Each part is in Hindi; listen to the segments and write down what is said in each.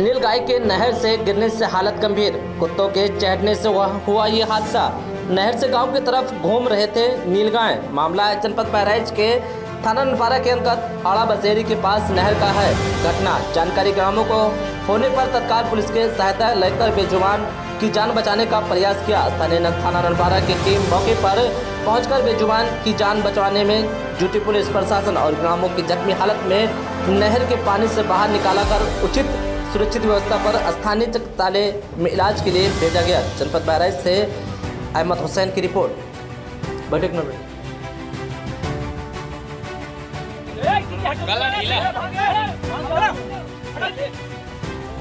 नील गाय के नहर से गिरने से हालत गंभीर। कुत्तों के चढ़ने से हुआ, ये हादसा। नहर से गाँव की तरफ़ घूम रहे थे नील गाय। मामला जनपद बहराइच के थाना नपारा के अंतर्गत आड़ा बसेरी के पास नहर का है। घटना जानकारी ग्रामों को होने पर तत्काल पुलिस के सहायता लेकर बेजुबान की जान बचाने का प्रयास किया। स्थानीय थाना नलपारा की टीम मौके पर पहुंचकर बेजुबान की जान बचवाने में जुटी पुलिस प्रशासन और ग्रामों की जख्मी हालत में नहर के पानी से बाहर निकाला कर उचित सुरक्षित व्यवस्था पर स्थानीय चिकित्सालय में इलाज के लिए भेजा गया। जनपद बहराइच से अहमद हुसैन की रिपोर्ट। बैठक में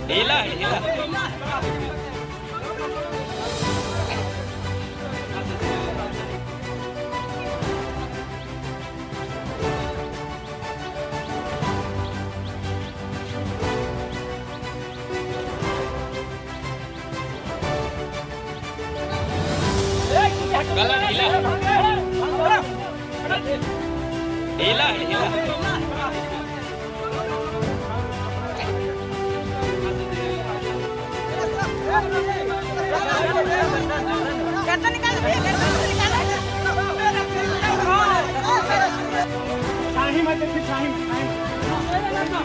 नीला गला ढीला ढीला ढीला गर्दन निकाल भैया गर्दन शाही मत देखी शाही शाही